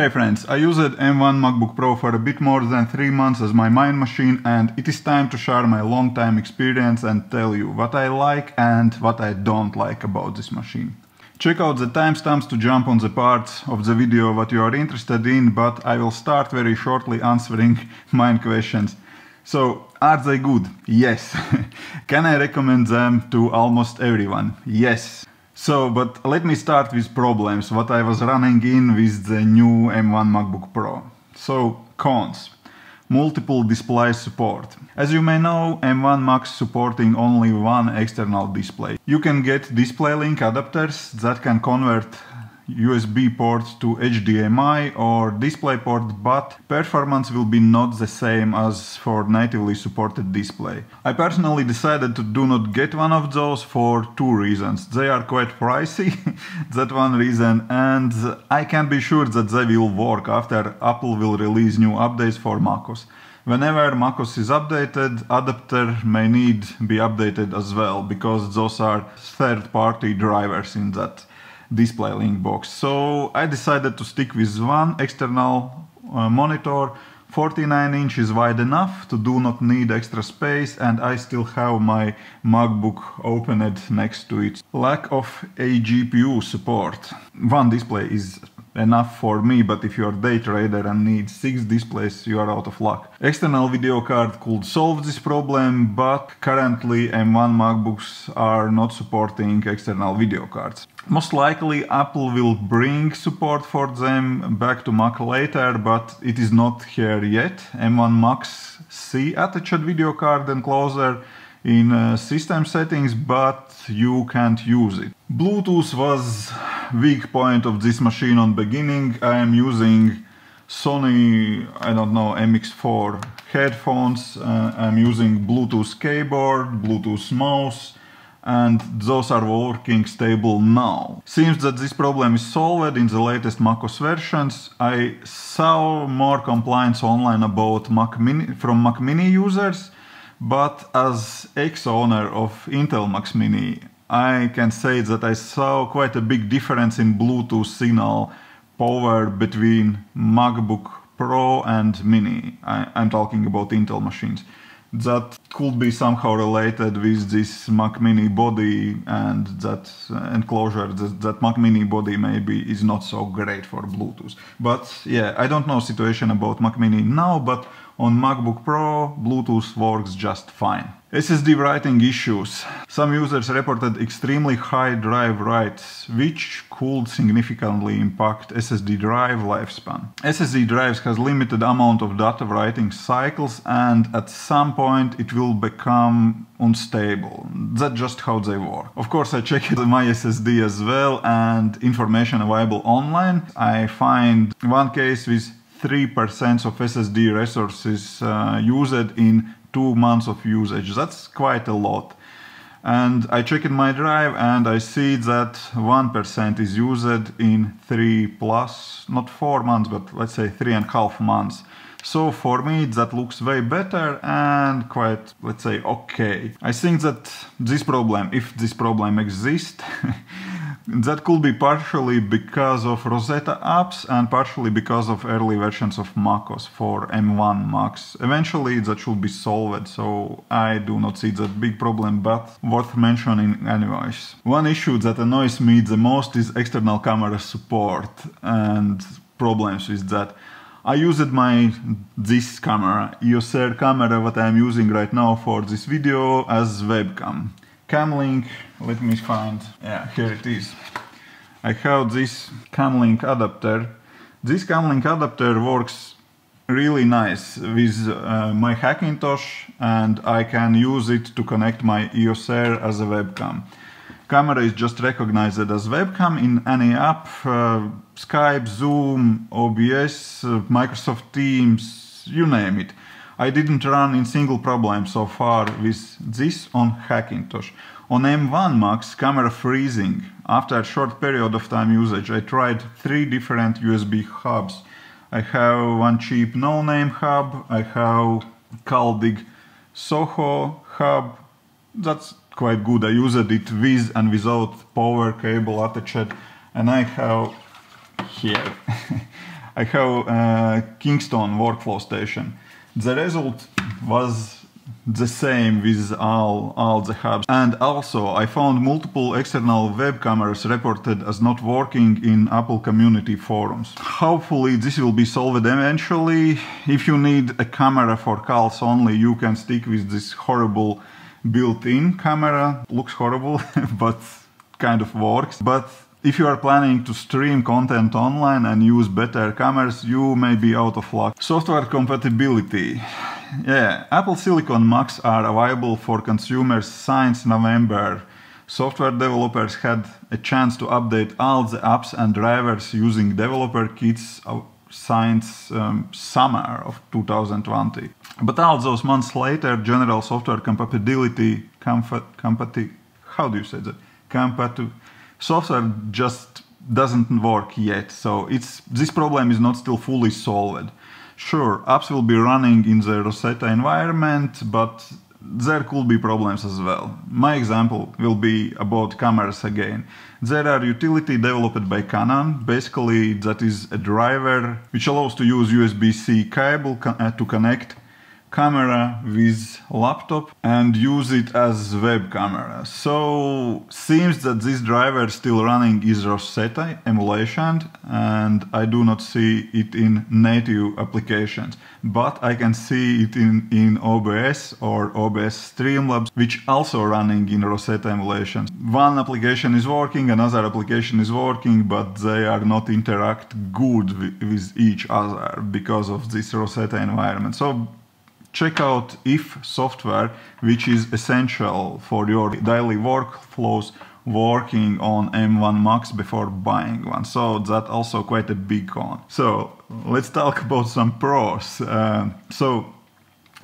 Hey friends, I used M1 MacBook Pro for a bit more than 3 months as my main machine and it is time to share my long time experience and tell you what I like and what I don't like about this machine. Check out the timestamps to jump on the parts of the video what you are interested in, but I will start very shortly answering my questions. So, are they good? Yes. Can I recommend them to almost everyone? Yes. So, but let me start with problems, what I was running in with the new M1 MacBook Pro. So, cons. Multiple display support. As you may know, M1 Macs supporting only one external display. You can get DisplayLink adapters that can convert USB port to HDMI or DisplayPort, but performance will be not the same as for natively supported display. I personally decided to do not get one of those for two reasons. They are quite pricey, that one reason, and I can be sure that they will work after Apple will release new updates for macOS. Whenever macOS is updated, adapter may need be updated as well, because those are third-party drivers in that DisplayLink box. So I decided to stick with one external uh, monitor 49 inches wide enough to do not need extra space and I still have my MacBook opened next to it. Lack of eGPU support. One display is enough for me, but if you're a day trader and need 6 displays, you are out of luck. External video card could solve this problem, but currently M1 MacBooks are not supporting external video cards. Most likely Apple will bring support for them back to Mac later, but it is not here yet. M1 Macs C attached video card enclosure in uh, system settings, but you can't use it. Bluetooth was weak point of this machine on beginning. I am using Sony, I don't know, MX4 headphones. Uh, I'm using Bluetooth keyboard, Bluetooth mouse, and those are working stable now. Seems that this problem is solved in the latest macOS versions. I saw more complaints online about Mac Mini from Mac Mini users, but as ex-owner of Intel Mac Mini, I can say that I saw quite a big difference in Bluetooth signal power between MacBook Pro and Mini. I, am talking about Intel machines that could be somehow related with this Mac Mini body and that enclosure, that, that Mac Mini body maybe is not so great for Bluetooth. But yeah, I don't know situation about Mac Mini now, but on MacBook Pro, Bluetooth works just fine. SSD writing issues. Some users reported extremely high drive writes, which could significantly impact SSD drive lifespan. SSD drives has limited amount of data writing cycles and at some point it will become unstable. That's just how they work. Of course I checked my SSD as well and information available online. I find one case with 3% of SSD resources uh, used in two months of usage. That's quite a lot. And I check in my drive and I see that 1% is used in three plus, not four months, but let's say three and a half months. So for me that looks way better and quite, let's say, okay. I think that this problem, if this problem exists, That could be partially because of Rosetta apps and partially because of early versions of macOS for M1 Macs. Eventually that should be solved, so I do not see that big problem, but worth mentioning anyways. One issue that annoys me the most is external camera support and problems with that. I used my this camera, EOS R camera what I'm using right now for this video as webcam. Camlink, let me find, yeah, here it is. I have this Camlink adapter. This Camlink adapter works really nice with uh, my Hackintosh and I can use it to connect my EOS R as a webcam. Camera is just recognized as webcam in any app, uh, Skype, Zoom, OBS, uh, Microsoft Teams, you name it. I didn't run in single problem so far with this on Hackintosh. On M1 Macs, camera freezing. After a short period of time usage, I tried three different USB hubs. I have one cheap no-name hub, I have CalDigit Soho hub. That's quite good. I used it with and without power cable attached. And I have here I have a Kingston workflow station. The result was the same with all, all the hubs. And also I found multiple external web cameras reported as not working in Apple community forums. Hopefully this will be solved eventually. If you need a camera for calls only, you can stick with this horrible built-in camera. Looks horrible, but kind of works. But if you are planning to stream content online and use better cameras, you may be out of luck. Software compatibility. Yeah, Apple Silicon Macs are available for consumers since November. Software developers had a chance to update all the apps and drivers using developer kits uh, since um, summer of 2020. But all those months later, general software compatibility, compati, how do you say that? Compatibility software just doesn't work yet. So it's this problem is not still fully solved. Sure, apps will be running in the Rosetta environment, but there could be problems as well. My example will be about cameras again. There are utility developed by Canon, basically that is a driver which allows to use USB-C cable uh, to connect camera with laptop and use it as web camera. So seems that this driver still running is Rosetta emulation and I do not see it in native applications. But I can see it in, in OBS or OBS Streamlabs which also running in Rosetta emulation. One application is working, another application is working, but they are not interact good with, with each other because of this Rosetta environment. So check out if software which is essential for your daily workflows working on M1 Macs before buying one. So that also quite a big con. So let's talk about some pros. Uh, so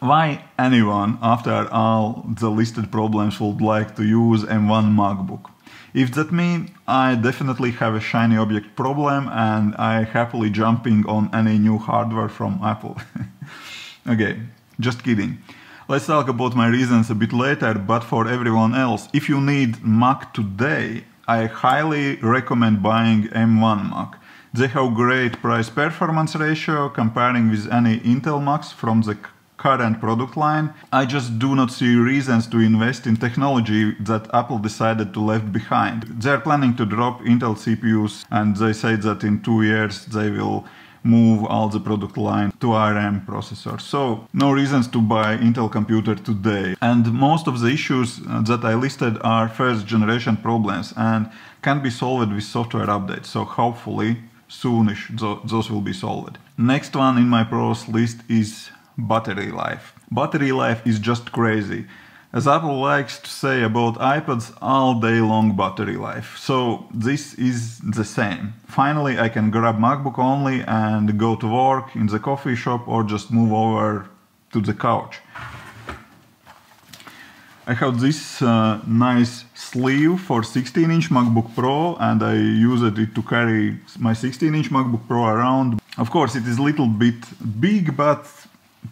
why anyone after all the listed problems would like to use M1 MacBook? If that means I definitely have a shiny object problem and I happily jumping on any new hardware from Apple. okay, just kidding. Let's talk about my reasons a bit later, but for everyone else, if you need Mac today, I highly recommend buying M1 Mac. They have great price performance ratio comparing with any Intel Macs from the current product line. I just do not see reasons to invest in technology that Apple decided to leave behind. They are planning to drop Intel CPUs and they say that in two years they will move all the product line to ARM processor. So no reasons to buy Intel computer today. And most of the issues uh, that I listed are first generation problems and can be solved with software updates. So hopefully soonish those will be solved. Next one in my pros list is battery life. Battery life is just crazy as Apple likes to say about iPads, all day long battery life. So this is the same. Finally, I can grab MacBook only and go to work in the coffee shop or just move over to the couch. I have this uh, nice sleeve for 16 inch MacBook Pro and I used it to carry my 16 inch MacBook Pro around. Of course it is a little bit big but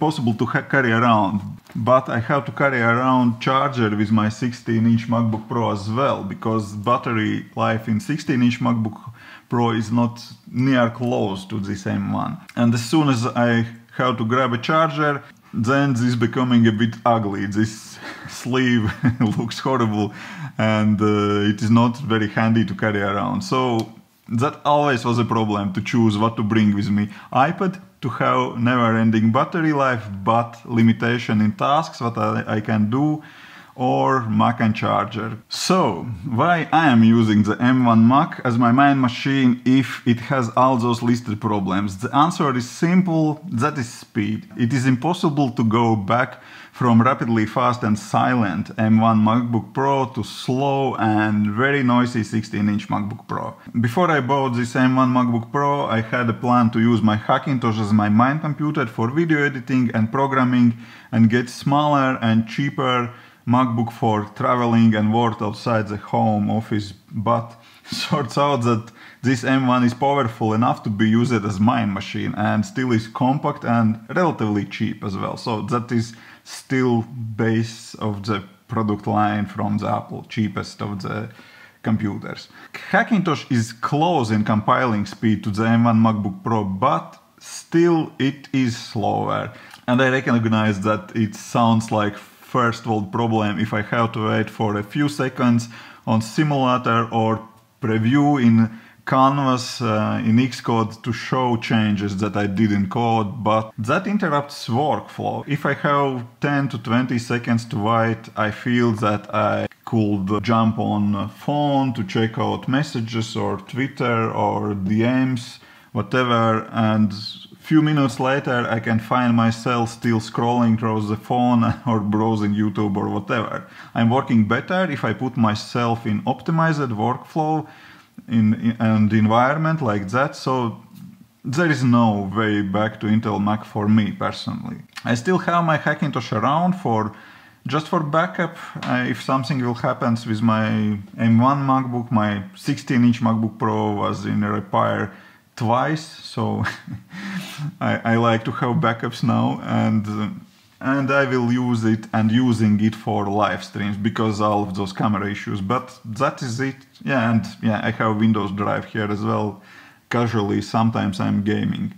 possible to carry around but I have to carry around charger with my 16 inch MacBook Pro as well because battery life in 16 inch MacBook Pro is not near close to the same one. And as soon as I have to grab a charger then this is becoming a bit ugly. This sleeve looks horrible and uh, it is not very handy to carry around. So that always was a problem to choose what to bring with me. iPad to have never-ending battery life, but limitation in tasks, what I, I can do, or Mac and charger. So, why I am using the M1 Mac as my main machine if it has all those listed problems? The answer is simple, that is speed. It is impossible to go back from rapidly fast and silent M1 MacBook Pro to slow and very noisy 16-inch MacBook Pro. Before I bought this M1 MacBook Pro, I had a plan to use my Hackintosh as my main computer for video editing and programming and get smaller and cheaper MacBook for traveling and work outside the home office, but sorts out that this M1 is powerful enough to be used as main machine and still is compact and relatively cheap as well. So that is still base of the product line from the Apple, cheapest of the computers. Hackintosh is close in compiling speed to the M1 MacBook Pro, but still it is slower. And I recognize that it sounds like first world problem if I have to wait for a few seconds on simulator or preview in canvas uh, in Xcode to show changes that I did in code, but that interrupts workflow. If I have 10 to 20 seconds to wait, I feel that I could jump on phone to check out messages or Twitter or DMs, whatever, and few minutes later I can find myself still scrolling through the phone or browsing YouTube or whatever. I'm working better if I put myself in optimized workflow in, in and environment like that, so there is no way back to Intel Mac for me personally. I still have my Hackintosh around for just for backup. Uh, if something will happen with my M1 MacBook, my 16 inch MacBook Pro was in a repair twice, so I, I, like to have backups now and uh, and I will use it and using it for live streams because all of those camera issues. But that is it. Yeah, and yeah, I have Windows Drive here as well. Casually, sometimes I'm gaming.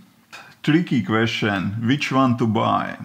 Tricky question: Which one to buy?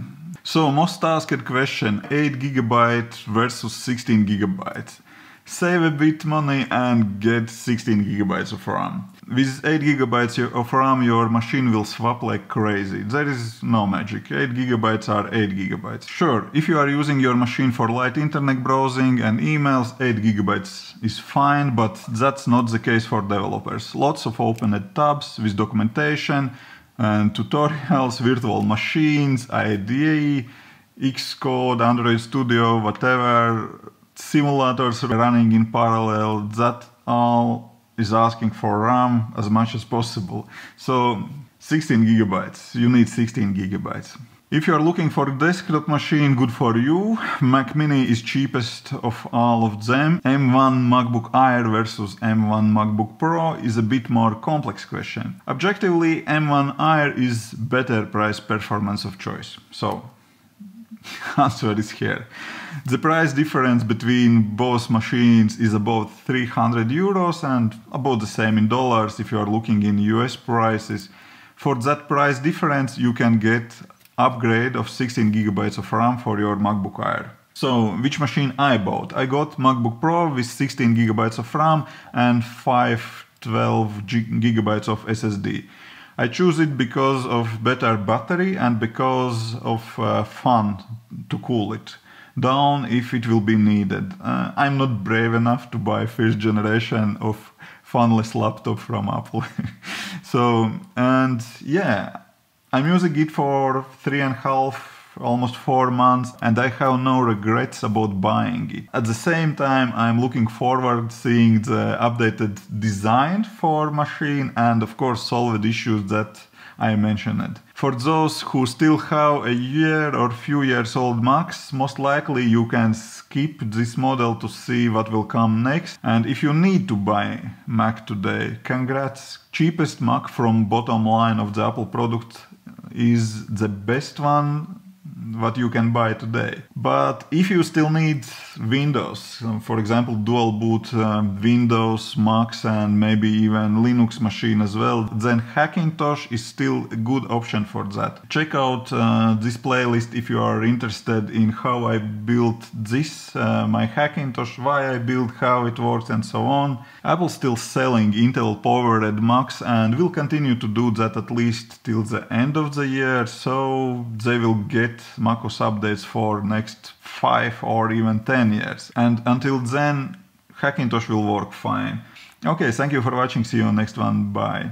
So most asked question: 8 gigabyte versus 16 gigabyte. Save a bit money and get 16 gigabytes of RAM. With 8 gigabytes of RAM your machine will swap like crazy. There is no magic. 8 gigabytes are 8 gigabytes. Sure, if you are using your machine for light internet browsing and emails, 8 gigabytes is fine, but that's not the case for developers. Lots of opened tabs with documentation and tutorials, virtual machines, IDE, Xcode, Android Studio, whatever, simulators running in parallel, that all is asking for RAM as much as possible. So 16 gigabytes, you need 16 gigabytes. If you are looking for a desktop machine, good for you. Mac Mini is cheapest of all of them. M1 MacBook Air versus M1 MacBook Pro is a bit more complex question. Objectively, M1 Air is better price performance of choice. So, answer is here. The price difference between both machines is about 300 euros and about the same in dollars if you are looking in US prices. For that price difference you can get upgrade of 16 gigabytes of RAM for your MacBook Air. So, which machine I bought? I got MacBook Pro with 16 gigabytes of RAM and 512 gigabytes of SSD. I choose it because of better battery and because of uh, fun to cool it down if it will be needed. Uh, I'm not brave enough to buy first generation of fanless laptop from Apple. so, and yeah, I'm using it for three and a half almost four months and I have no regrets about buying it. At the same time I'm looking forward seeing the updated design for machine and of course solved issues that I mentioned. For those who still have a year or few years old Macs, most likely you can skip this model to see what will come next. And if you need to buy Mac today, congrats! Cheapest Mac from bottom line of the Apple product is the best one what you can buy today. But if you still need Windows, for example, dual boot uh, Windows, Macs, and maybe even Linux machine as well, then Hackintosh is still a good option for that. Check out uh, this playlist if you are interested in how I built this, uh, my Hackintosh, why I built, how it works, and so on. Apple still selling Intel powered Macs and will continue to do that at least till the end of the year, so they will get macOS updates for next 5 or even 10 years. And until then, Hackintosh will work fine. Okay, thank you for watching, see you on next one, bye.